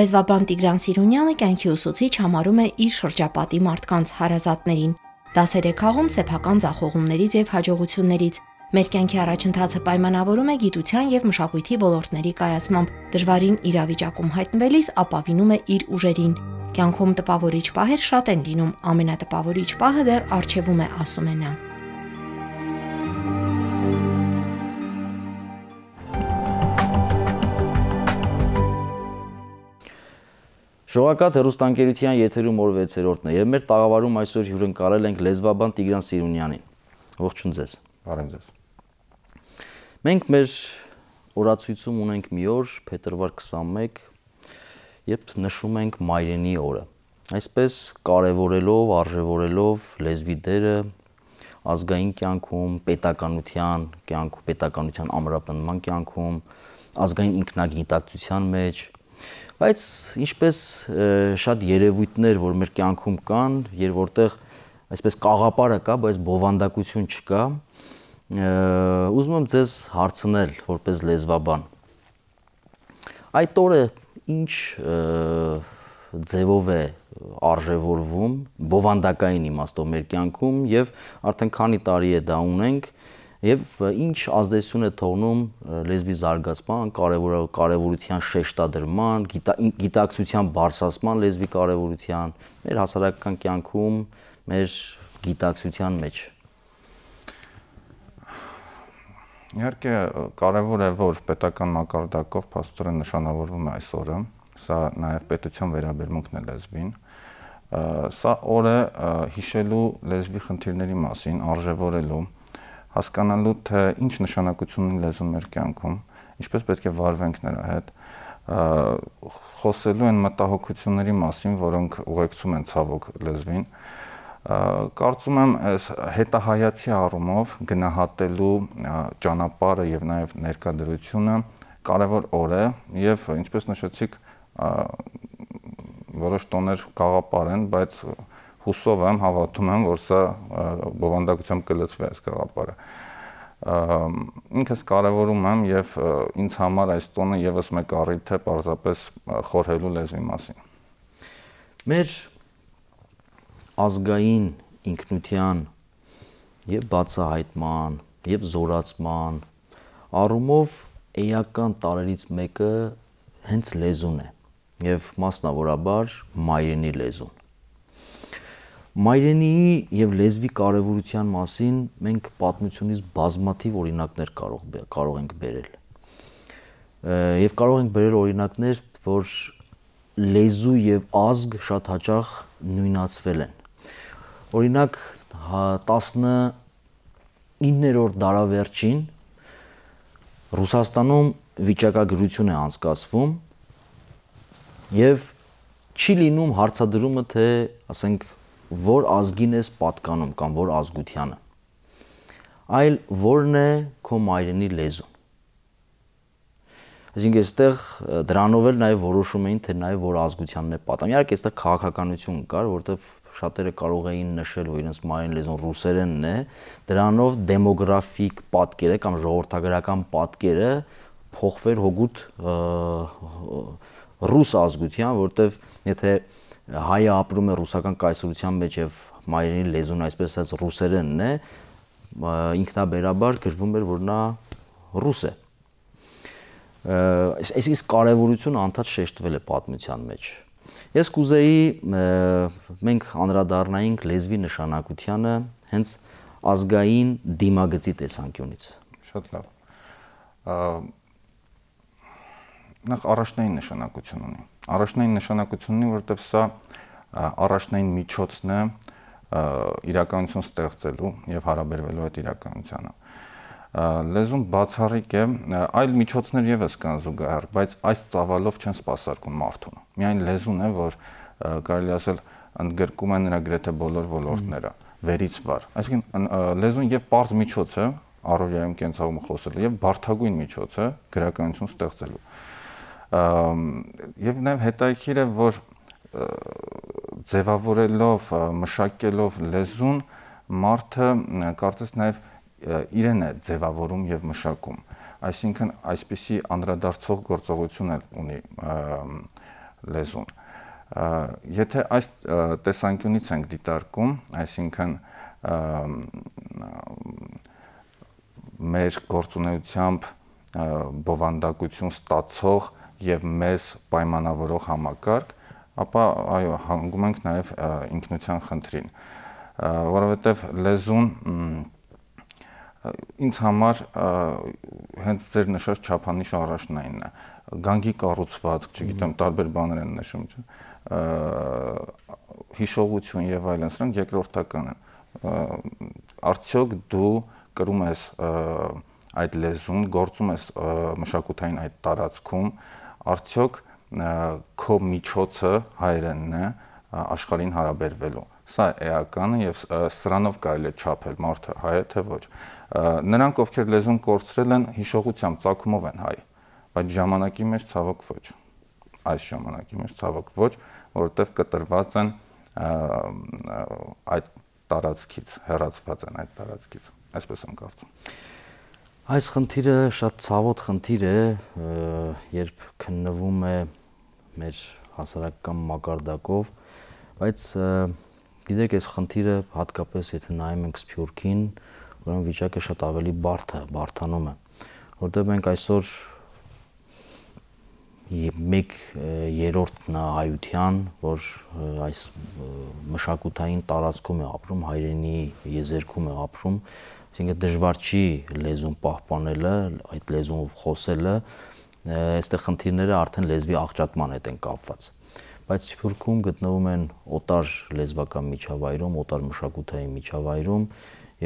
Լեզվաբան Տիգրան Սիրունյանը կյանքի ուսուցիչ համարում է իր շրջապատի մարդկանց հարազատներին։ Դասեր է քաղում սեփական ձախողումներից եւ հաջողություններից։ Մեր կյանքի առաջընթացը պայմանավորում է գիտության եւ մշակույթի ոլորտների կայացմամբ։ Դժվարին իրավիճակում հայտնվելիս ապավինում է իր ուժերին։ Կյանքում տպավորիչ պահեր շատ են լինում, ամենատպավորիչ պահը դեռ արժևում է, ասում է նա։ Շողակաթ հերոստանգերության եթերում օր 6-րդն է եւ մեր տաղավարում այսօր հյուրընկալել ենք լեզվաբան Տիգրան Սիրունյանին։ Ողջույն ձեզ։ Բարև ձեզ։ Մենք մեր օրացույցում ունենք մի օր, փետրվար 21, երբ նշում ենք Մայրենի օրը։ Այսպես կարևորելով, արժևորելով լեզվի դերը ազգային կյանքում, պետականության կյանքում, պետականության ամրապնդման կյանքում, ազգային ինքնագիտակցության մեջ, Բայց ինչպես շատ երևույթներ, որ մեր կյանքում կան, երբ որտեղ այսպես կաղապարը կա, բայց բովանդակություն չկա, ուզում եմ ձեզ հարցնել որպես լեզվաբան։ Այդ օրը ինչ ձևով է արժևորվում բովանդակային իմաստով մեր կյանքում եւ արդեն քանի տարի է դա ունենք եւ ինչ ազդեցություն է թողնում լեզվի զարգացման, կարևոր կարևորության շեշտադրման, գիտակցության բարձրացման լեզվի կարևորության մեր հասարակական կյանքում, մեր գիտակցության մեջ։ Իհարկե կարևոր է, որ պետական մակարդակով փաստորեն նշանավորվում է այս օրը։ Սա նաև պետության վերաբերմունքն է լեզվին սա օրը հիշելու լեզվի խնդիրների մասին, արժևորելու հասկանալու թե ինչ նշանակություն ունի լեզուն մեր կյանքում, ինչպես պետք է վարվենք նրա հետ, խոսելու են մտահոգությունների մասին, որոնք ուղեկցում են ցավոք լեզվին, կարծում եմ այս հետահայացի առումով գնահատելու ճանապարհը եւ նաեւ ներկայդրությունը կարևոր օր է եւ ինչպես նշեցիք որոշ տոներ գաղապար են, բայց հուսով եմ, հավատում եմ, որ սա բովանդակությամբ կլծվի այս գաղափարը ինքս կարևորում եմ եւ ինձ համար այս տոնը եւս մեկ առիթ է պարզապես խորհելու լեզվի մասին մեր ազգային ինքնության եւ բացահայտման եւ զորացման առումով էական տարերից մեկը հենց լեզուն է եւ մասնավորաբար մայրենի լեզուն Մայրենիի եւ լեզվի կարեւորության մասին մենք պատմությունից բազմաթիվ օրինակներ կարող կարող ենք բերել։ Եվ կարող ենք բերել օրինակներ, որ լեզու եւ ազգ շատ հաճախ նույնացվել են։ Օրինակ 19-րդ դարավերջին Ռուսաստանում վիճակագրություն է անցկացվում եւ չի լինում հարցադրումը թե ասենք որ ազգին ես պատկանում կամ որ ազգությանը այլ որն է քո մայրենի լեզուն Այսինքն այստեղ դրանով էլ նաև որոշում էին թե նաև որ ազգությանն է պատկանում։ Իհարկե այստեղ քաղաքականություն կար, որովհետև շատերը կարող էին նշել, որ իրենց մայրեն լեզուն ռուսերենն է, դրանով դեմոգրաֆիկ պատկերը կամ ժողովրդագրական պատկերը փոխվեր հոգուտ ռուս ազգության, որովհետև եթե հայը ապրում է ռուսական կայսրության մեջ եւ մայրենի լեզուն այսպես ասած ռուսերենն է, ինքնաբերաբար գրվում էր, որ նա ռուս է։ Այսինքն կարևորությունը անդադ շեշտվել է պատմության մեջ։ Ես կուզեի մենք անդրադառնայինք լեզվի նշանակությանը հենց ազգային դիմագծի տեսանկյունից։ Շատ լավ նախ առաջնային նշանակություն ունի։ Առաջնային նշանակությունն ունի, որովհետև սա առաջնային միջոցն է իրականություն ստեղծելու եւ հարաբերվելու այդ իրականությանը։ Լեզուն բացառիկ է, այլ միջոցներ եւս կան զուգահեռ, բայց այս ծավալով չեն սпасարկում մարդուն։ Միայն լեզուն է, որ կարելի ասել ընդգրկում է նրա գրեթե բոլոր ոլորտները վերից վար։ Այսինքն լեզուն եւ པարզ միջոց է առօրյայում կենցաղում խոսելու եւ բարթագույն միջոց է գրականություն ստեղծելու եւ նաեւ հետաքրիր է որ ձևավորելով մշակելով լեզուն մարդը կարծես նաեւ իրեն է ձևավորում եւ մշակում այսինքն այսպիսի անդրադարձող գործողություն էլ ունի լեզուն։ Եթե այս տեսանկյունից ենք դիտարկում, այսինքն մեր գործունեությամբ բովանդակություն ստացող եւ մեզ պայմանավորող համակարգ, ապա այո, հանգում ենք նաեւ ինքնության խնդրին, որովհետեւ լեզուն ինձ համար հենց ձեր նշած չափանիշ առաջնայինն է գանգի կառուցվածք, չգիտեմ, տարբեր բաներ են նշում, չէ՞ հիշողություն եւ այլն, սրանք երկրորդական են։ Արդյոք դու կրում ես այդ լեզուն, գործում ես մշակութային այդ տարածքում, արդյոք քո միջոցը հայերենն է աշխարհին հարաբերվելու։ Սա էականը եւ սրանով կարելի է չափել մարդը հայ է թե ոչ։ Նրանք, ովքեր լեզուն կորցրել են, հիշողությամբ ցակումով են հայ, բայց ժամանակի մեջ ցավոք ոչ։ Այս ժամանակի մեջ ցավոք ոչ, որովհետեւ կտրված են այդ տարածքից, հեռացված են այդ տարածքից այսպես եմ կարծում։ Այս խնդիրը շատ ցավոտ խնդիր է, երբ քննվում է մեր հասարակական մակարդակով, բայց գիտեք, այս խնդիրը հատկապես եթե նայում ենք Սփյուռքին, ուրեմն վիճակը շատ ավելի բարդ է, բարթանում է, որտեղ մենք այսօր մեկ երրորդն է հայության, որ այս մշակութային տարածքում է ապրում, հայրենի եզերքում է ապրում, այսինքն դժվար չի լեզուն պահպանելը, այդ լեզունով խոսելը, այստեղ խնդիրները արդեն լեզվի աղճատման հետ են կապված բայց Սփյուռքում գտնվում են օտար լեզվական միջավայրում, օտար մշակութային միջավայրում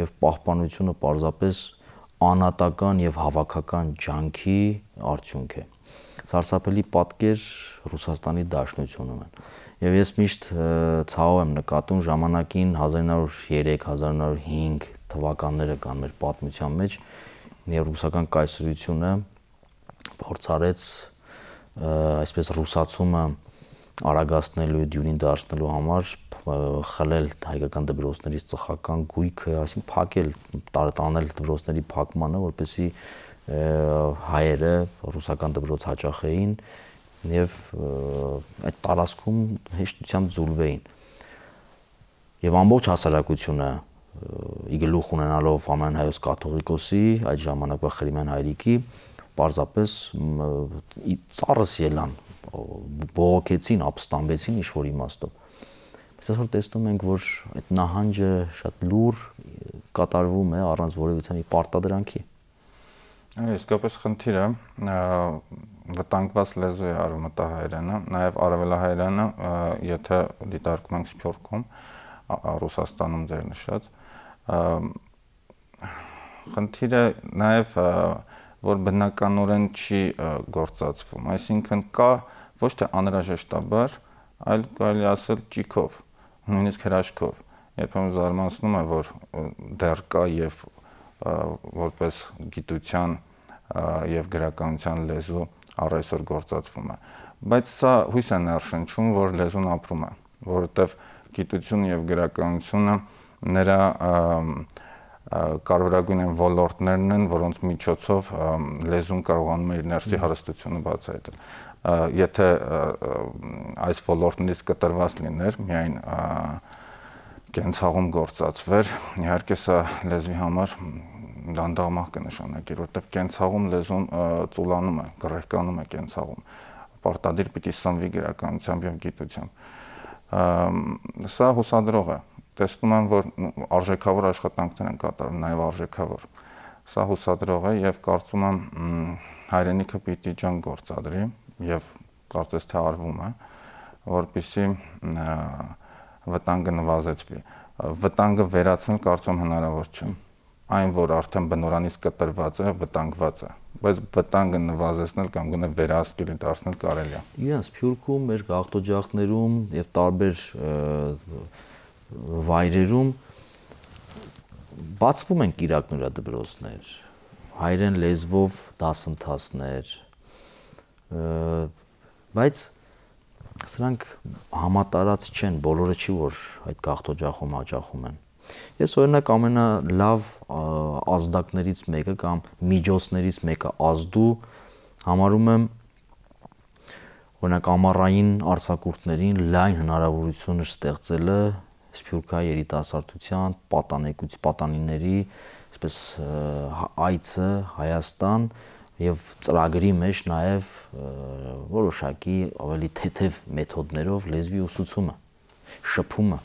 եւ պահպանությունը պարզապես անատական եւ հավաքական ջանքի արդյունք է սարսափելի պատկեր Ռուսաստանի Դաշնությունում են։ Եվ ես միշտ ցավով եմ նկատում ժամանակին 1903-1905 թվականները կան մեր պատմության մեջ, եւ ռուսական կայսրությունը փորձարեց այսպես ռուսացումը արագացնելու, դյունին դարձնելու համար խլել հայկական դպրոցներից ծխական գույքը, այսինքն փակել, տարտանել դպրոցների փակմանը, որպեսզի հայերը ռուսական դպրոց հաճախեին եւ այդ տարածքում հեշտությամբ զուլվեին։ Եվ ամբողջ հասարակությունը իգլուխ ունենալով ամեն հայոց կաթողիկոսի այդ ժամանակվա Խրիմյան հայրիկի պարզապես ծառս ելան բողոքեցին, ապստամբեցին ինչ որ իմաստով։ Բայց այսօր տեսնում ենք, որ այդ նահանջը շատ լուր կատարվում է առանց որևիցե մի պարտադրանքի։ Այո, իսկապես խնդիրը վտանգված լեզու է արևմտահայերենը, նաև արևելահայերենը, եթե դիտարկում ենք Սփյուռքում, Ռուսաստանում ձեր նշած, խնդիրը նաև որ բնականորեն չի գործածվում, այսինքն կա ոչ թե անհրաժեշտաբար, այլ կարելի ասել ճիքով, նույնիսկ հրաշքով։ Երբեմն զարմանցնում է, որ դեռ կա եւ որպես գիտության եւ գրականության լեզու առ այսօր գործածվում է բայց սա հույս է ներշնչում որ լեզուն ապրում է որովհետեւ գիտությունը եւ գրականությունը նրա կարևորագույն են ոլորտներն են, որոնց միջոցով լեզուն կարողանում է իր ներսի հարստությունը բացահայտել։ Եթե այս ոլորտներից կտրված լիներ միայն կենցաղում գործածվեր, իհարկե սա լեզվի համար դանդաղմահ կնշանակի, որովհետև կենցաղում լեզուն ծուլանում է, գրեհկանում է կենցաղում։ Պարտադիր պիտի սնվի գրականությամբ եւ գիտությամբ։ Սա հուսադրող է։ Տեսնում եմ, որ արժեքավոր աշխատանքներ են կատարում, նաեւ արժեքավոր։ Սա հուսադրող է եւ կարծում եմ հայրենիքը պիտի ջան գործադրի եւ կարծես թե արվում է, որpիսի վտանգը նվազեցվի։ Վտանգը վերացնել կարծում հնարավոր չէ այն, որ արդեն բնորանից կտրված է, վտանգված է, բայց վտանգը նվազեցնել կամ գոնե վերահսկելի դարձնել կարելի է։ Իրանց Փյուրքում, մեր գաղթօջախներում եւ տարբեր վայրերում բացվում են կիրակնորա դպրոցներ, հայրեն լեզվով դասընթացներ, բայց սրանք համատարած չեն, բոլորը չի որ այդ գաղթօջախում հաճախում են Ես օրինակ ամենալավ ազդակներից մեկը կամ միջոցներից մեկը ազդու համարում եմ օրինակ ամառային արձակուրդներին լայն հնարավորություն ստեղծելը Սփյուռքայի երիտասարդության պատանեկույց պատանիների այսպես այցը Հայաստան եւ ծրագրի մեջ նաեւ որոշակի ավելի թեթև մեթոդներով լեզվի ուսուցումը, շփումը։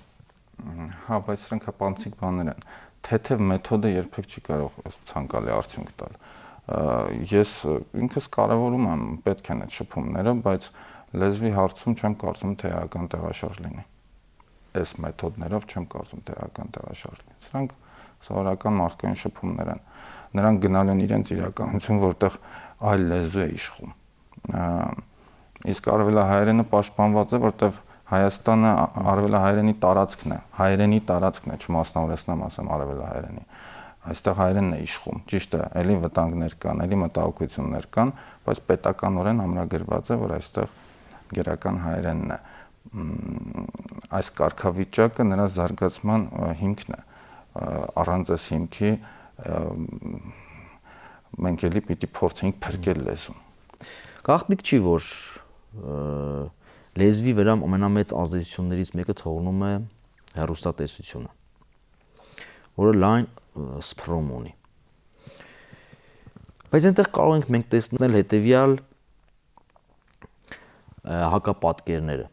Հա, բայց սրանք հապանցիկ բաներ են։ Թեթև մեթոդը երբեք չի կարող ցանկալի արդյունք տալ։ Ես ինքս կարևորում եմ պետք են այդ շփումները, բայց լեզվի հարցում չեմ կարծում թե էական տեղաշարժ լինի։ Այս մեթոդներով չեմ կարծում թե էական տեղաշարժ լինի։ Սրանք սովորական մարդկային շփումներ են նրանք գնալ են իրենց իրականություն, որտեղ այլ լեզու է իշխում։ Իսկ արևելահայերենը պաշտպանված է, որտեղ Հայաստանը արևելահայերենի տարածքն է, հայերենի տարածքն է, չմասնավորեցնեմ ասեմ արևելահայերենի։ Այստեղ հայերենն է իշխում։ Ճիշտ է, ելի վտանգներ կան, ելի մտահոգություններ կան, բայց պետականորեն ամրագրված է, որ այստեղ գերական հայերենն է այս կարգավիճակը նրա զարգացման հիմքն է առանց այս հիմքի մենք էլի պիտի փորձենք փրկել լեզուն։ Գաղտնիք չի, որ լեզվի վրա ամենամեծ ազդեցություններից մեկը թողնում է հերոստատեսությունը, որը լայն սփռում ունի։ Բայց այնտեղ կարող ենք մենք տեսնել հետեւյալ հակապատկերները։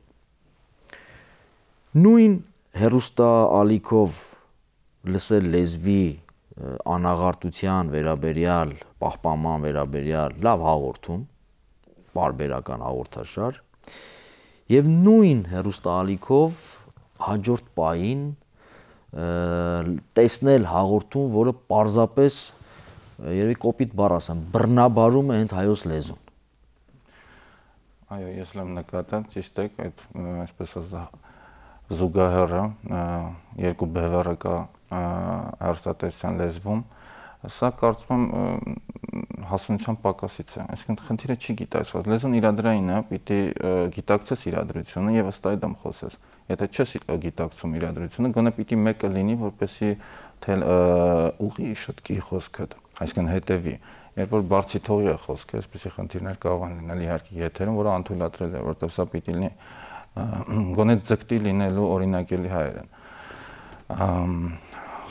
Նույն հերոստա ալիքով լսել լեզվի անաղարտության վերաբերյալ, պահպանման վերաբերյալ լավ հաղորդում, բարբերական հաղորդաշար եւ նույն հերոստալիքով հաջորդ պահին տեսնել հաղորդում, որը պարզապես երևի կոպիտ բառ ասեմ, բռնաբարում է հենց հայոց լեզուն։ Այո, ես լավ նկատել, ճիշտ է, այդ այսպես ասած զուգահեռը երկու բևեռը կա հերոստատեսության լեզվում, սա կարծում եմ հասունության պակասից է։ Այսինքն խնդիրը չի գիտակցված։ Լեզուն իրադրային է, պիտի գիտակցես իրադրությունը եւ ըստ այդմ խոսես։ Եթե չես գիտակցում իրադրությունը, գոնե պիտի մեկը լինի, որպեսի թել ուղի շտկի խոսքդ, այսինքն հետևի։ Երբ որ բարձի թողի է խոսքը, այսպեսի խնդիրներ կարող են լինել իհարկե եթերում, որը անթույլատրել է, որտեղ սա պիտի լինի գոնե ձգտի լինելու օրինակելի հայերեն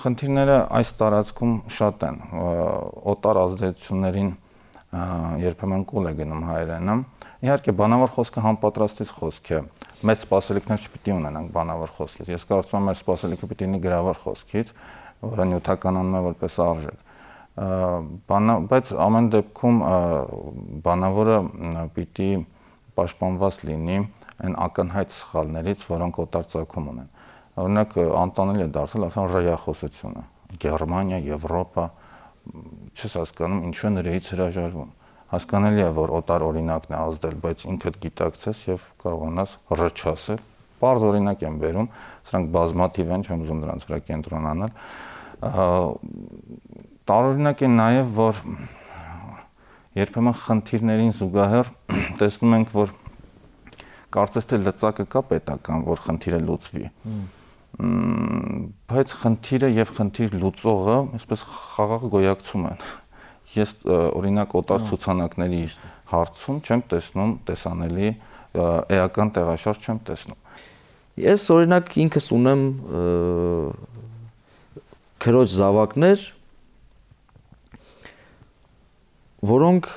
խնդիրները այս տարածքում շատ են օտար ազդեցություններին երբեմն կուլ է գնում հայերենը իհարկե բանավոր խոսքը համապատրաստից խոսք է մեծ սպասելիքներ չպիտի ունենանք բանավոր խոսքից ես կարծում եմ մեր սպասելիքը պիտի լինի գրավոր խոսքից որը նյութականանում է որպես արժեք բանա բայց ամեն դեպքում բանավորը պիտի պաշտպանված լինի այն ակնհայտ սխալներից, որոնք օտար ցակում ունեն օրինակ անտանելի է դարձել ասան ռայախոսությունը Գերմանիա, Եվրոպա չես հասկանում ինչու իրեից հրաժարվում հասկանալի է որ օտար օրինակն է ազդել բայց ինքդ գիտակցես եւ կարողանաս ռճասել բարձ օրինակ եմ վերում սրանք բազմաթիվ են չեմ ուզում դրանց վրա կենտրոնանալ տարօրինակ է նաեւ որ երբեմն խնդիրներին զուգահեռ տեսնում ենք որ կարծես թե լծակը կա պետական որ խնդիրը լուծվի բայց խնդիրը եւ խնդիր լուծողը այսպես խաղաղ գոյակցում են ես օրինակ օտար ցուցանակների հարցում չեմ տեսնում տեսանելի էական տեղաշարժ չեմ տեսնում ես օրինակ ինքս ունեմ քրոջ զավակներ որոնք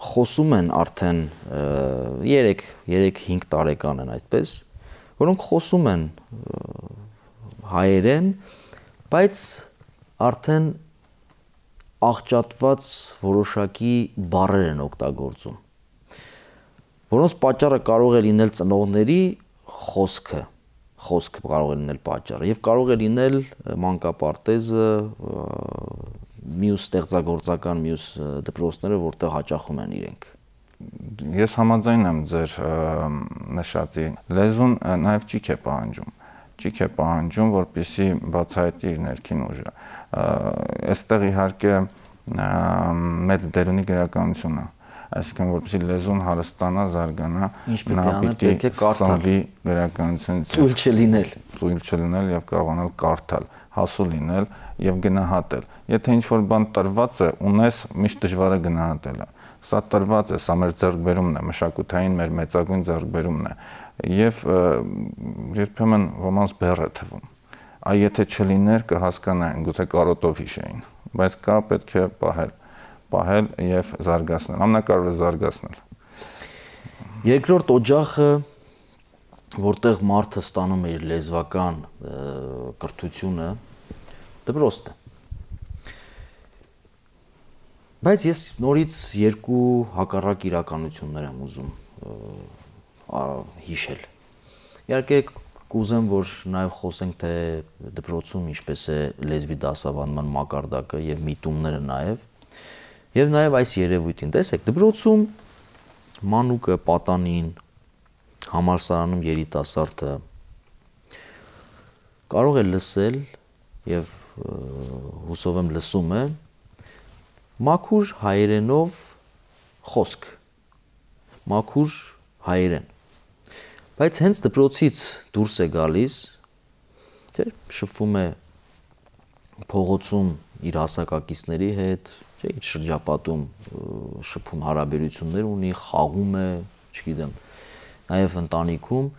խոսում են արդեն 3 3-5 տարեկան են այդպես որոնք խոսում են հայերեն, բայց արդեն աղճատված որոշակի բառեր են օգտագործում որոնց պատճառը կարող է լինել ծնողների խոսքը խոսքը կարող է լինել պատճառը եւ կարող է լինել մանկապարտեզը մյուս ստեղծագործական մյուս դպրոցները որտեղ հաճախում են իրենք ես համաձայն եմ ձեր նշածի. Լեզուն նաև ճիք է պահանջում ճիք է պահանջում որպիսի բացահայտի իր ներքին ուժը այստեղ իհարկե մեծ դեր ունի գրականությունը այսինքն որպեսի լեզուն հարստանա, զարգանա, նա պիտի կարդալի գրականություն ծույլ չլինել, ծույլ չլինել եւ կարողանալ կարդալ, հասու լինել եւ գնահատել։ Եթե ինչ որ բան տրված է, ունես միշտ դժվար է գնահատելը։ Սա տրված է, սա մեր ձեռքբերումն է, մշակութային մեր մեծագույն ձեռքբերումն է եւ երբեմն ոմանց բեռ է թվում։ Այ եթե չլիներ կհասկանային, գուցե կարոտով հիշեին, բայց կա պետք է պահել, պահել եւ զարգացնել։ Ամենակարևորը զարգացնել։ Երկրորդ օջախը որտեղ մարդը ստանում է իր լեզվական կրթությունը դպրոցն է բայց ես նորից երկու հակառակ իրականություններ եմ ուզում հիշել իհարկե կուզեմ որ նաև խոսենք թե դպրոցում ինչպես է լեզվի դասավանդման մակարդակը եւ միտումները նաև եւ նաև այս երևույթին տեսեք դպրոցում մանուկը պատանին համալսարանում երիտասարդը կարող է լսել եւ հուսով եմ լսում է մաքուր հայերենով խոսք մաքուր հայերեն բայց հենց դպրոցից դուրս է գալիս թե շփվում է փողոցում իր հասակակիցների հետ չէ ինչ շրջապատում շփում հարաբերություններ ունի խաղում է չգիտեմ նաև ընտանիքում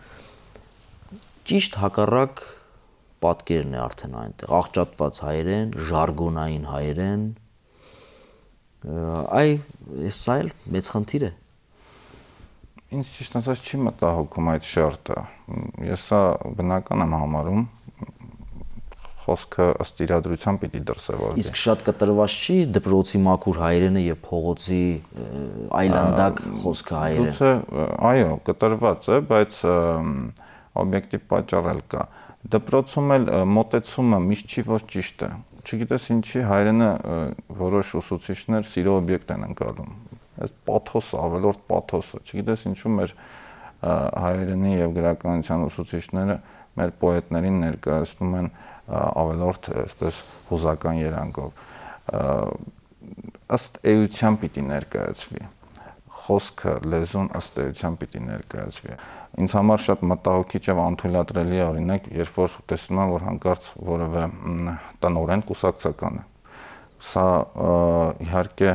ճիշտ հակառակ պատկերն է արդեն այնտեղ աղճատված հայերեն, ժարգոնային հայերեն այ սա էլ մեծ խնդիր է ինձ ճիշտ ասած չի մտահոգում այդ շերտը ես սա բնական եմ համարում խոսքը ըստ իրադրության պիտի դրսևորվի։ Իսկ շատ կտրված չի դպրոցի մաքուր հայերենը եւ փողոցի այլանդակ խոսքը հայերեն։ Գուցե այո, կտրված է, բայց օբյեկտիվ պատճառ էլ կա։ Դպրոցում էլ մոտեցումը միշտ չի որ ճիշտ է։ Չգիտես ինչի հայերենը որոշ ուսուցիչներ սիրո օբյեկտ են ընկալում։ Այս պաթոսը, ավելորդ պաթոսը, չգիտես ինչու մեր հայերենի եւ գրականության ուսուցիչները մեր պոետներին ներկայացնում են ավելորդ այսպես հուզական երանգով ըստ էության պիտի ներկայացվի խոսքը լեզուն ըստ էության պիտի ներկայացվի ինձ համար շատ մտահոգիչ եւ անթույլատրելի օրինակ երբ որ տեսնում եմ որ հանկարծ որևէ տնորեն կուսակցական է սա իհարկե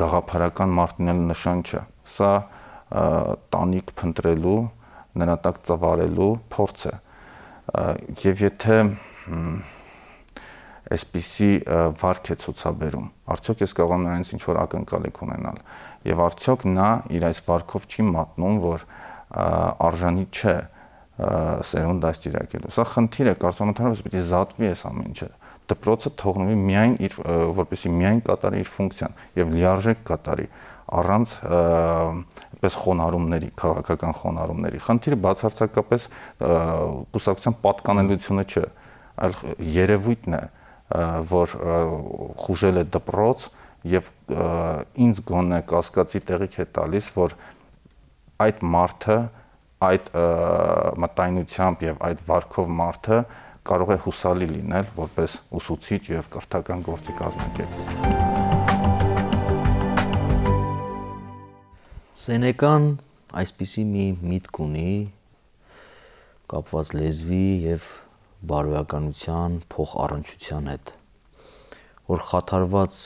գաղափարական մարտնել նշան չէ սա տանիք փնտրելու նրա տակ ծավալելու փորձ է եւ եթե այսպիսի վարք է ցուցաբերում արդյոք ես կարող եմ նրանից ինչ որ ակնկալիք ունենալ եւ արդյոք նա իր այս վարքով չի մատնում որ արժանի չէ սերունդ դաստիարակելու սա խնդիր է կարծում եմ ընդհանրապես պիտի զատվի այս ամեն ինչը դպրոցը թողնվի միայն իր որպեսի միայն կատարի իր ֆունկցիան եւ լիարժեք կատարի առանց այդպես խոնարհումների, քաղաքական խոնարհումների։ Խնդիրը բացարձակապես կուսակցության պատկանելությունը չէ, այլ երևույթն է, որ խուժել է դպրոց եւ ինձ գոնե կասկածի տեղիք է տալիս, որ այդ մարդը այդ մտայնությամբ եւ այդ վարկով մարդը կարող է հուսալի լինել որպես ուսուցիչ եւ կրթական գործի կազմակերպիչ։ Սենեկան այսպիսի մի միտք ունի կապված լեզվի եւ բարոյականության փոխառնչության հետ, որ խաթարված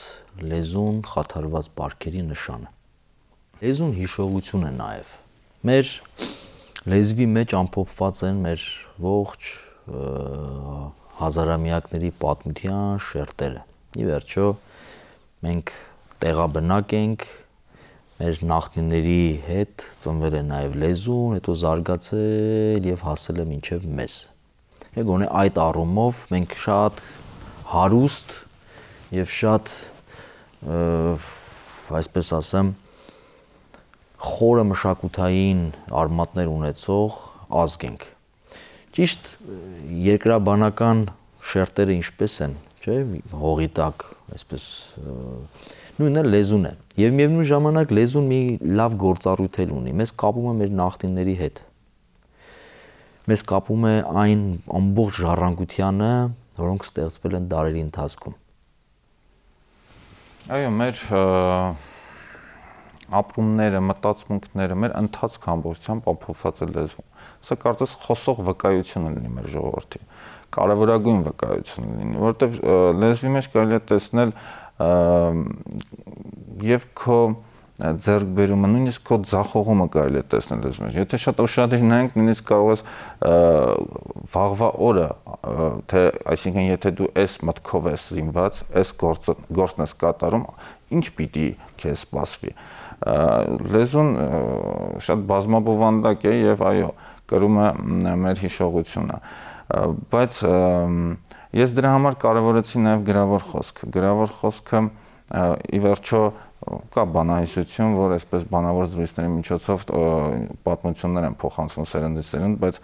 լեզուն, խաթարված բարքերի նշան է։ Լեզուն հիշողություն է նաեւ։ Մեր լեզվի մեջ ամփոփված են մեր ողջ հազարամյակների պատմության շերտերը։ Ի վերջո մենք տեղաբնակ ենք մեր նախնիների հետ ծնվել է նաև լեզուն, հետո զարգացել եւ հասել է մինչև մեզ։ Եվ գոնե այդ առումով մենք շատ հարուստ եւ շատ այսպես ասեմ խորը մշակութային արմատներ ունեցող ազգ ենք։ Ճիշտ երկրաբանական շերտերը ինչպես են, չէ՞, հողի տակ, այսպես նույնը լեզուն է։ Եվ միևնույն ժամանակ լեզուն մի լավ գործառույթ էլ ունի։ Մեզ կապում է մեր նախնիների հետ։ Մեզ կապում է այն ամբողջ ժառանգությանը, որոնք ստեղծվել են դարերի ընթացքում։ Այո, մեր ապրումները, մտածմունքները, մեր ընթացք ամբողջությամբ ապահովված է լեզվում։ Սա կարծես խոսող վկայություն լինի մեր ժողովրդի կարևորագույն վկայություն լինի, որովհետև լեզվի մեջ կարելի է տեսնել եւ քո ձեռքբերումը, նույնիսկ քո ձախողումը կարելի է տեսնել լեզու մեջ։ Եթե շատ ուշադիր նայենք, նույնիսկ կարող ես վաղվա օրը, թե այսինքն եթե դու այս մտքով ես զինված, այս գործը գործն ես կատարում, ինչ պիտի քեզ սպասվի։ Լեզուն շատ բազմաբովանդակ է եւ այո, կրում է մեր հիշողությունը։ Բայց ես դրա համար կարևորեցի նաեւ գրավոր խոսք։ Գրավոր խոսքը ի վերջո կա բանահյուսություն, որ այսպես բանավոր զրույցների միջոցով պատմություններ են փոխանցվում սերնդից սերունդ, բայց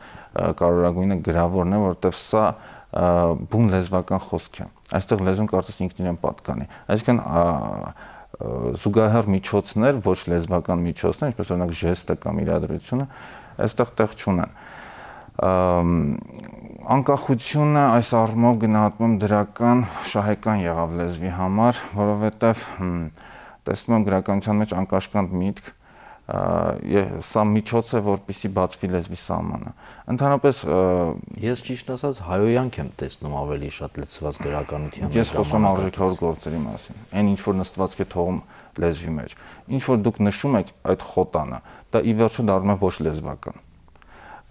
կարևորագույնը գրավորն է, որովհետև սա բուն լեզվական խոսք է։ Այստեղ լեզուն կարծես ինքն իրեն պատկանի։ Այսինքն զուգահեռ միջոցներ, ոչ լեզվական միջոցներ, ինչպես օրինակ ժեստը կամ իրադրությունը, այստեղ տեղ չունեն անկախությունը այս առումով գնահատում դրական շահեկան եղավ լեզվի համար, որովհետև տեսնում եմ գրականության մեջ անկաշկանդ միտք սա միջոց է որպիսի բացվի լեզվի սահմանը ընդհանրապես ես ճիշտ ասած հայոյանք եմ տեսնում ավելի շատ լծված գրականության ես խոսում արժեքավոր գործերի մասին այն ինչ որ նստվածք է թողում լեզվի մեջ ինչ որ դուք նշում եք այդ խոտանը դա ի վերջո դառնում է ոչ լեզվական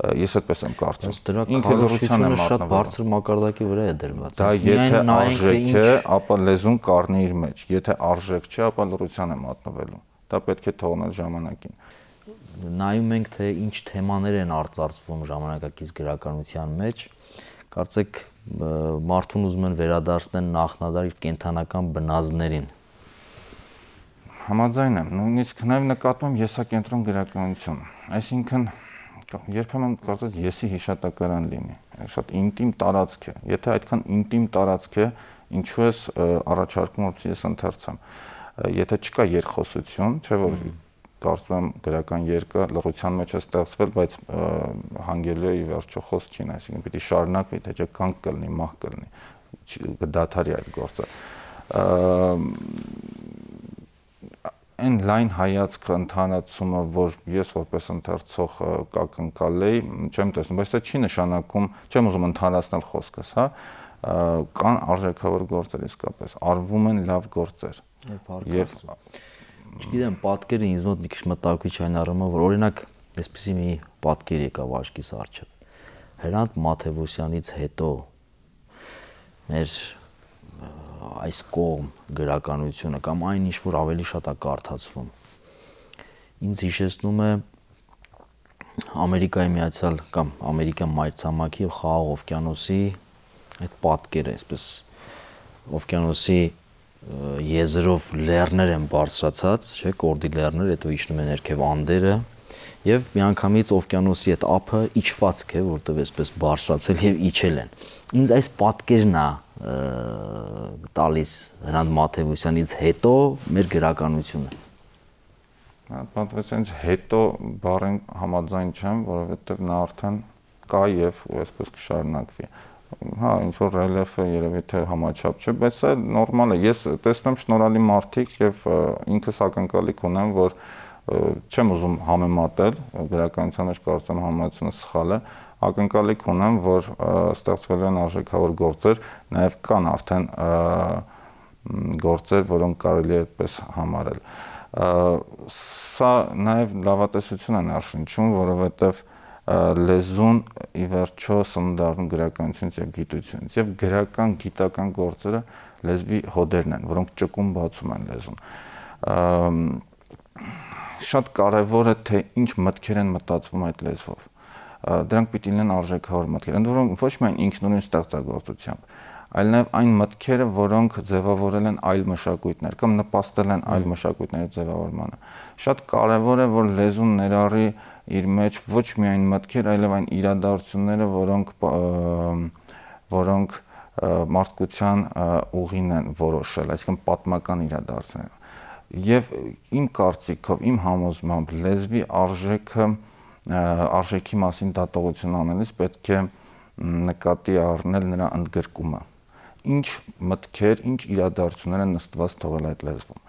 ես այդպես եմ կարծում։ Դրա քարոշությունը շատ բարձր մակարդակի վրա է դրված։ Դա եթե արժեք է, ապա լեզուն կառնի իր մեջ, եթե արժեք չէ, ապա լրության է մատնվելու։ Դա պետք է թողնել ժամանակին։ Նայում ենք թե ինչ թեմաներ են արծարծվում ժամանակակից գրականության մեջ։ Կարծեք մարդուն ուզում են վերադարձնել նախնադար իր կենթանական բնազդներին համաձայն եմ նույնիսկ նաև նկատում եմ եսակենտրոն գրականություն այսինքն երբեմն կարծես եսի հիշատակարան լինի շատ ինտիմ տարածք է եթե այդքան ինտիմ տարածք է ինչու ես առաջարկում որ ես ընթերցեմ եթե չկա երկխոսություն չէ որ կարծում եմ գրական երկը լրության մեջ է ստեղծվել բայց հանգելի է ի վերջո խոսքին այսինքն պիտի շարունակվի թե չէ կանգ կլինի մահ կլինի կդադարի այդ գործը այն լայն հայացքը ընդհանրացումը, որ ես որպես ընթերցող կակնկալեի, չեմ տեսնում, բայց դա չի նշանակում, չեմ ուզում ընդհանրացնել խոսքս, հա, կան արժեքավոր գործեր իսկապես, արվում են լավ գործեր։ Եվ չգիտեմ, պատկերը ինձ մոտ մի քիչ մտակույց այն առումով, որ օրինակ այսպեսի մի պատկեր եկավ աչքիս առջև։ Հրանտ Մաթեվոսյանից հետո մեր այս կողմ գրականությունը կամ այն ինչ որ ավելի շատ է կարդացվում ինձ հիշեցնում է Ամերիկայի Միացյալ կամ Ամերիկյան մայրցամաքի եւ Խաղաղ օվկիանոսի այդ պատկերը, այսպես օվկիանոսի եզրով լեռներ են բարձրացած, չէ, կորդի լեռներ, հետո իջնում են ներքև անդերը եւ միանգամից օվկիանոսի այդ ափը իջվածք է, որտեղ այսպես բարձրացել եւ իջել են։ Ինձ այս պատկերն է տալիս Հրանտ Մաթեվոսյանից հետո մեր գրականությունը։ Պատվեսից հետո բառին համաձայն չեմ, որովհետև նա արդեն կա եւ այսպես կշարունակվի։ Հա, ինչ որ ռելիեֆը երևի թե համաչափ չէ, բայց սա նորմալ է։ Ես տեսնում շնորհալի մարդիկ եւ ինքս ակնկալիք ունեմ, որ չեմ ուզում համեմատել, գրականության մեջ կարծում համացությունը սխալ է, ակնկալիք ունեմ, որ ստեղծվելու են արժեքավոր գործեր, նաև կան արդեն գործեր, որոնք կարելի է այդպես համարել։ Սա նաև լավատեսություն է ներշնչում, որովհետև լեզուն ի վերջո սննդառնում գրականությունից եւ գիտությունից եւ գրական գիտական գործերը լեզվի հոդերն են, որոնք ճկուն բացում են լեզուն շատ կարևոր է թե ինչ մտքեր են մտածվում այդ լեզվով դրանք պիտի լինեն արժեքավոր մտքեր, ընդ որում ոչ միայն ինքնուրույն ստեղծագործությամբ, այլ նաև այն մտքերը, որոնք ձևավորել են այլ մշակույթներ կամ նպաստել են այլ մշակույթների ձևավորմանը։ Շատ կարևոր է, որ լեզուն ներառի իր մեջ ոչ միայն մտքեր, այլև այն իրադարձությունները, որոնք որոնք մարդկության ուղին են որոշել, այսինքն պատմական իրադարձությունները։ Եվ իմ կարծիքով, իմ համոզմամբ լեզվի արժեքը արժեքի մասին դատողություն անելիս պետք է նկատի առնել նրա ընդգրկումը ինչ մտքեր, ինչ իրադարձություններ են նստված թողել այդ լեզվում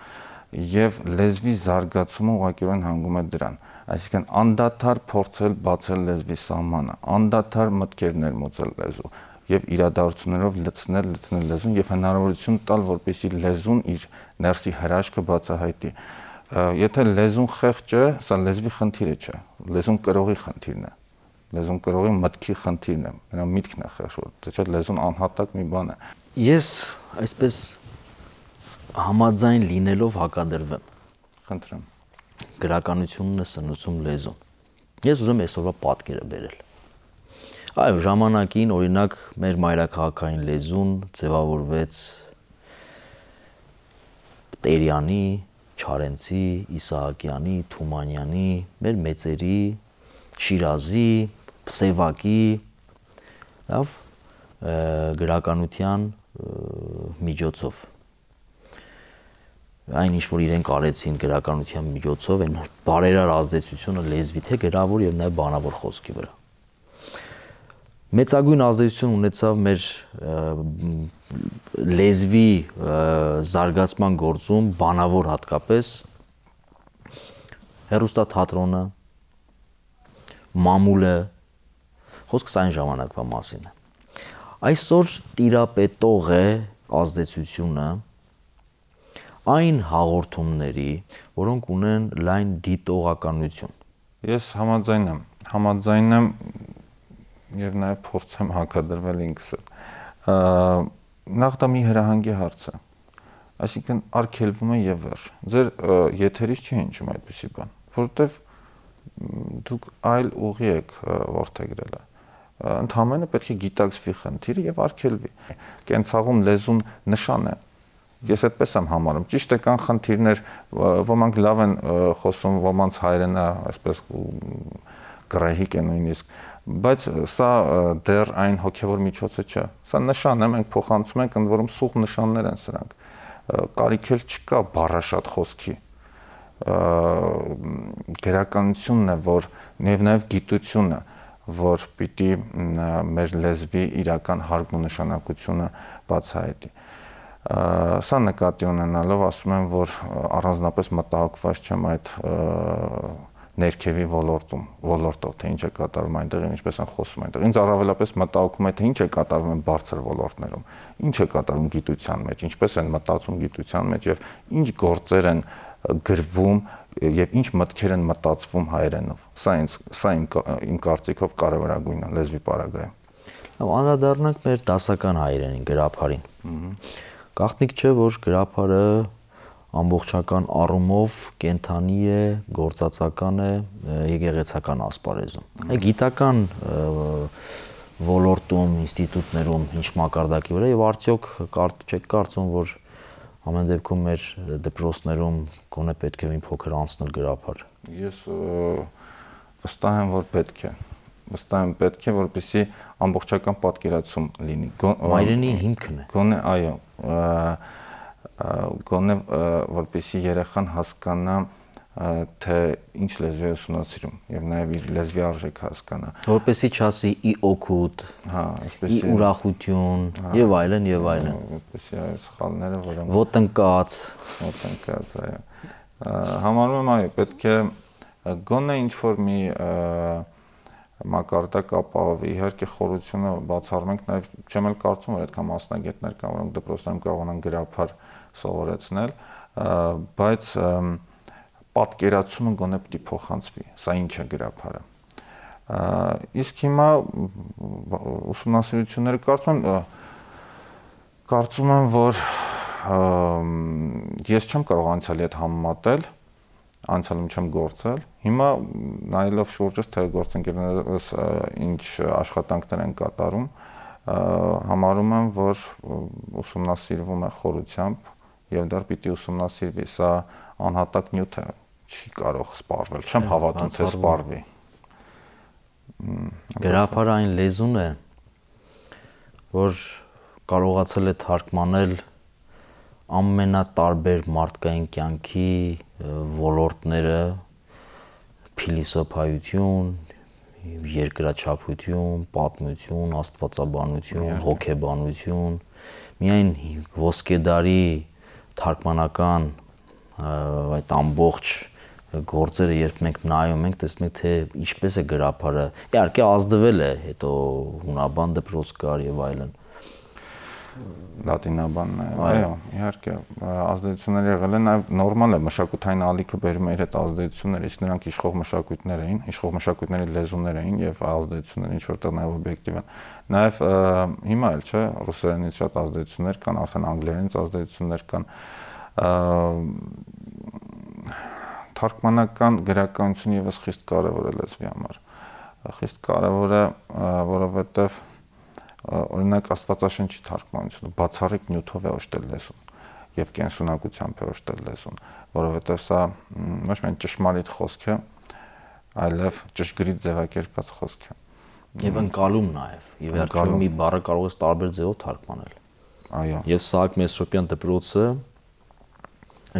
եւ լեզվի զարգացումը ուղղակիորեն հանգում է դրան այսինքն անդադար փորձել բացել լեզվի սահմանը անդադար մտքեր ներմուծել լեզու եւ իրադարձություններով լցնել, լցնել լեզուն եւ հնարավորություն տալ, որպեսզի լեզուն իր ներսի հրաշքը բացահայտի։ Եթե լեզուն խեղճ է, սա լեզվի խնդիրը չէ, լեզուն կրողի խնդիրն է լեզուն կրողի մտքի խնդիրն է։ Մենա միտքն է խեղճ, թե չէ լեզուն անհատակ մի բան է։ Ես այսպես համաձայն լինելով հակադրվեմ։ Խնդրեմ։ Գրականությունն է սնուցում լեզուն։ Ես ուզում եմ այսօրվա պատկերը բերել։ Այո, ժամանակին օրինակ մեր մայրաքաղաքային լեզուն ձևավորվեց Տերյանի, Չարենցի, Իսահակյանի, Թումանյանի, մեր մեծերի, Շիրազի, Սևակի, լավ գրականության միջոցով այն ինչ որ իրենք արեցին գրականության միջոցով այն բարերար ազդեցությունը լեզվի թե գրավոր եւ նաեւ բանավոր խոսքի վրա մեծագույն ազդեցություն ունեցավ մեր լեզվի զարգացման գործում բանավոր հատկապես հերոստա թատրոնը մամուլը խոսքս այն ժամանակվա մասին է այսօր տիրապետող է ազդեցությունը այն հաղորդումների, որոնք ունեն լայն դիտողականություն։ Ես համաձայն եմ, համաձայն եմ եւ նաեւ փորձեմ հակադրվել ինքս հետ։ Նախ դա մի հրահանգի հարց է։ Այսինքն արկելվում է եւ վերջ։ Ձեր եթերից չի հնչում այդպիսի բան, որովհետեւ դուք այլ ուղի եք ողջագրելը ընդհանրապես պետք է գիտակցվի խնդիրը եւ արգելվի։ Կենցաղում լեզուն նշան է։ Ես այդպես եմ համարում։ Ճիշտ է կան խնդիրներ, ոմանք լավ են խոսում, ոմանց հայրենը այսպես գրահիկ է նույնիսկ, բայց սա դեռ այն հոգևոր միջոցը չէ։ Սա նշան է, մենք փոխանցում ենք, ընդ որում սուղ նշաններ են սրանք։ Կարիքել չկա բառաշատ խոսքի գրականությունն է, որ եւ նաեւ գիտությունը, որ պիտի մեր լեզվի իրական հարգ ու նշանակությունը բացահայտի սա նկատի ունենալով ասում եմ, որ առանձնապես մտահոգված չեմ այդ ներքևի ոլորտում, ոլորտով, թե ինչ է կատարվում այնտեղ, ինչպես են խոսում այնտեղ։ Ինձ առավելապես մտահոգում է, թե ինչ է կատարվում են բարձր ոլորտներում, ինչ է կատարվում գիտության մեջ, ինչպես են մտածում գիտության մեջ եւ ինչ գործեր են գրվում եւ ինչ մտքեր են մտածվում հայերենով։ Սա ինձ սա իմ իմ կարծիքով կարևորագույնն է լեզվի պարագայում։ Անդրադառնանք մեր դասական հայերենին, գրափարին։ Ահա Գաղտնիք չէ, որ գրափարը ամբողջական առումով կենթանի է, գործածական է եկեղեցական ասպարեզում։ գիտական ոլորտում, ինստիտուտներում ինչ մակարդակի վրա եւ արդյոք կարդ չեք կարծում, որ ամեն դեպքում մեր դպրոցներում գոնե պետք է մի փոքր անցնել գրափար։ Ես վստահ եմ, որ պետք է վստահ եմ պետք է որպեսի ամբողջական պատկերացում լինի։ Մայրենի հիմքն է։ Գոնե, այո, գոնե որպեսի երեխան հասկանա թե ինչ լեզու է ուսումնասիրում եւ նաեւ իր լեզվի արժեք հասկանա որպեսի չասի ի օգուտ հա այսպես ի ուրախություն հա, եւ այլն եւ այլն որպեսի այ սխալները որոնք ոտնկած ոտնկած այո համարում եմ այո պետք է գոնե ինչ որ մի մակարդակ ապահովի։ Իհարկե խորությունը բացառում ենք, նաև չեմ էլ կարծում, որ այդքան մասնագետներ կան, որոնք դպրոցներում կարողանան գրափար սովորեցնել, բայց պատկերացումը գոնե պիտի փոխանցվի։ Սա ինչ է գրափարը։ Իսկ հիմա ուսումնասիրությունները կարծում եմ կարծում եմ, որ ես չեմ կարող անցյալի հետ համեմատել, անցյալում չեմ գործել։ Հիմա նայելով շուրջս թե գործընկերներս ինչ աշխատանքներ են կատարում, համարում եմ, որ ուսումնասիրվում է խորությամբ եւ դեռ պիտի ուսումնասիրվի։ Սա անհատակ նյութ է, չի կարող սպառվել։ Չեմ հավատում, թե սպառվի։ Գրափարը այն լեզուն է, որ կարողացել է թարգմանել ամենատարբեր մարդկային կյանքի ոլորտները փիլիսոփայություն, երկրաչափություն, պատմություն, աստվածաբանություն, հոգեբանություն, միայն ոսկեդարի թարգմանական այդ ամբողջ գործերը երբ մենք նայում ենք, տեսնում ենք թե ինչպես է գրափարը։ Իհարկե ազդվել է, հետո հունաբան դպրոց կար եւ այլն լատինաբանն է։ Այո, իհարկե ազդեցություններ եղել են, նաև նորմալ է մշակութային ալիքը բերում է իր հետ ազդեցություններ, իսկ նրանք իշխող մշակույթներ էին, իշխող մշակույթների լեզուներ էին եւ ազդեցությունները ինչ որտեղ նաև օբյեկտիվ են։ Նաև հիմա էլ չէ, ռուսերենից շատ ազդեցություններ կան, արդեն անգլերենից ազդեցություններ կան թարգմանական գրականություն եւս խիստ կարեւոր է լեզվի համար։ Խիստ կարեւոր է, որովհետեւ օրինակ Աստվածաշնչի թարգմանությունը բացառիկ նյութով է օժտել լեզուն եւ կենսունակությամբ է օժտել լեզուն, որովհետեւ սա ոչ միայն ճշմարիտ խոսք է, այլև ճշգրիտ ձևակերպված խոսք է։ Եվ ընկալում նաեւ։ Եվ վերջում մի բառը կարող ես տարբեր ձևով թարգմանել։ Այո։ Ես Սահակ Մեսրոպյան դպրոցը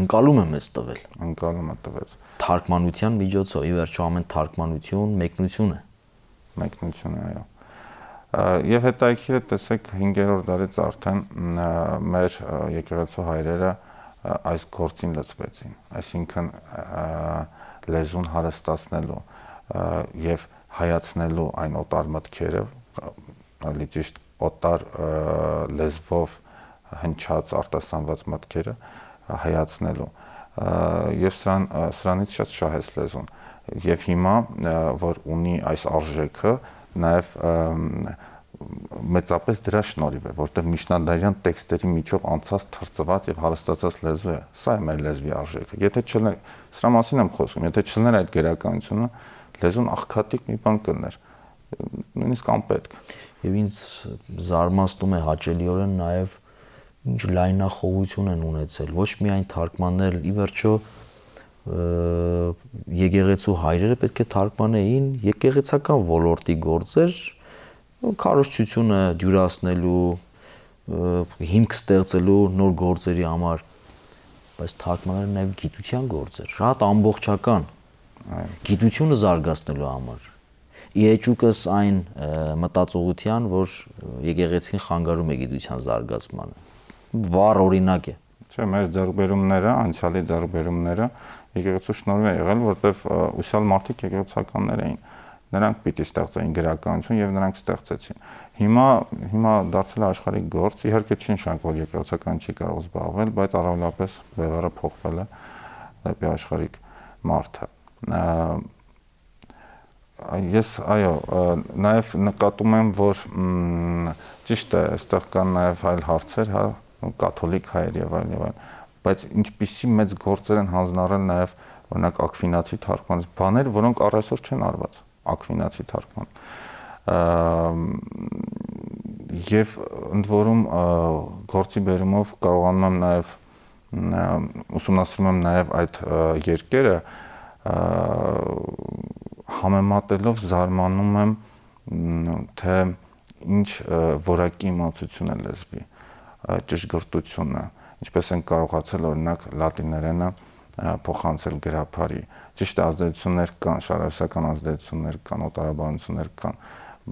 ընկալում եմ ես տվել։ Ընկալումը տվեց։ Թարգմանության միջոցով, ի վերջո ամեն թարգմանություն մեկնություն է։ Մեկնություն է, այո։ Եվ հետաքրքիր է տեսեք 5-րդ դարից արդեն մեր եկեղեցու հայրերը այս գործին լծվեցին, այսինքն լեզուն հարստացնելու եւ հայացնելու այն օտար մտքերը, ավելի ճիշտ օտար լեզվով հնչած արտասանված մտքերը հայացնելու եւ սրան սրանից շատ շահես լեզուն եւ հիմա որ ունի այս արժեքը նաեւ մեծապես դրա շնորհիվ է, որտեղ միջնադարյան տեքստերի միջով անցած թրծված եւ հարստացած լեզու է։ Սա է մեր լեզվի արժեքը։ Եթե չլներ, սրա մասին եմ խոսում, եթե չլներ այդ գերականությունը, լեզուն աղքատիկ մի բան կներ։ Նույնիսկ անպետք։ Եվ ինձ զարմացնում է հաճելիորեն նաեւ ինչ լայնախոհություն են ունեցել, ոչ միայն թարգմանել, ի վերջո եկեղեցու հայրերը պետք է թարգմանեին եկեղեցական ոլորտի գործեր, քարոշչությունը դյուրացնելու, հիմք ստեղծելու նոր գործերի համար, բայց թարգմանել նաև գիտության գործեր, շատ ամբողջական գիտությունը զարգացնելու համար իեջուկս այն մտածողության, որ եկեղեցին խանգարում է գիտության զարգացմանը վառ օրինակ է։ Չէ, մեր ձեռբերումները, անցյալի ձեռբերումները եկեղեցու շնորհիվ է եղել, որտեվ ուսյալ մարդիկ եկեղեցականներ էին նրանք պիտի ստեղծեին գրականություն եւ նրանք ստեղծեցին։ Հիմա հիմա դարձել է աշխարհի գործ, իհարկե չի նշանակում որ եկեղեցական չի կարող զբաղվել, բայց առավելապես բևեռը փոխվել է դեպի աշխարհիկ մարդը։ Ես այո, նաեւ նկատում եմ, որ ճիշտ է, այստեղ կան նաեւ այլ հարցեր, հա, կաթոլիկ հայեր եւ այլն եւ այլն բայց ինչպիսի մեծ գործեր են հանձնարարել նաեւ օրինակ ակվինացի թարգմանից բաներ որոնք առայսօր չեն արված ակվինացի թարգման եւ ընդ որում գործի բերումով կարողանում եմ նաեւ ուսումնասիրում եմ նաեւ այդ երկերը համեմատելով զարմանում եմ թե ինչ որակի իմացություն է լեզվի ճշգրտությունը, ինչպես են կարողացել օրինակ լատիներենը փոխանցել գրափարի։ Ճիշտ է ազդեցություններ կան, շարասական ազդեցություններ կան, օտարաբանություններ կան,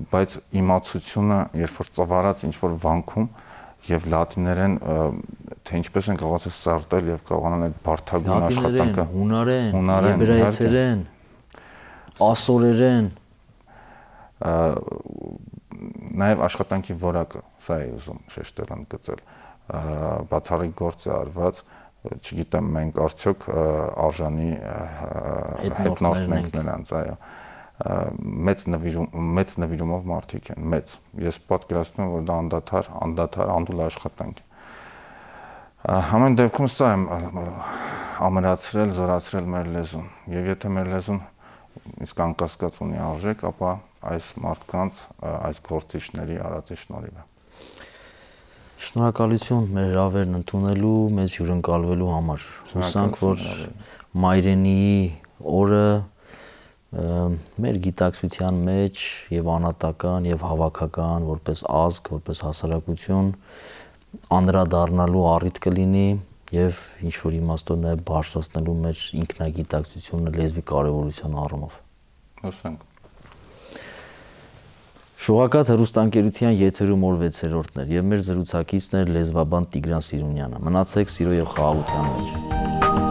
բայց իմացությունը, երբ որ ծավալած ինչ որ վանքում եւ լատիներեն թե ինչպես են կարողացել սարտել եւ կարողանալ այդ բարթագույն աշխատանքը հունարեն, եբրայեցերեն, ասորերեն նաև աշխատանքի որակը, սա է ուզում շեշտել ընդգծել, բացառիկ գործ է արված, չգիտեմ մենք արդյոք արժանի հետնորդ ենք նրանց, այո մեծ նվիրում մեծ նվիրումով մարդիկ են մեծ ես պատկերացնում եմ որ դա անդադար անդադար անդուլ աշխատանք է համեն դեպքում սա եմ ամրացրել զորացրել մեր լեզուն եւ եթե մեր լեզուն իսկ անկասկած ունի արժեք ապա այս մարդկանց, այս գործիչների արածի շնորհիվ է։ Շնորհակալություն մեր հրավերն ընդունելու, մեզ հյուրընկալվելու համար։ Հուսանք, որ մայրենիի օրը մեր գիտակցության մեջ եւ անատական եւ հավաքական որպես ազգ, որպես հասարակություն անդրադառնալու առիթ կլինի եւ ինչ որ իմաստով նաեւ բարձրացնելու մեր ինքնագիտակցությունը լեզվի կարեւորության առումով։ Հուսանք Շողակաթ հրուստանկերության եթերում օր 6-րդն էր եւ մեր զրուցակիցն էր լեզվաբան Տիգրան Սիրունյանը։ Մնացեք սիրո եւ խաղաղության մեջ։